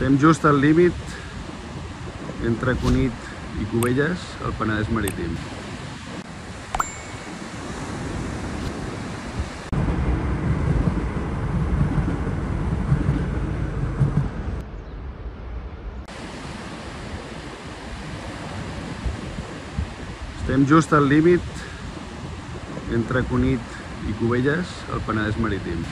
Estem just al límit entre Cunit i Cubelles, al Penedès Marítim. Estem just al límit entre Cunit i Cubelles, al Penedès Marítim.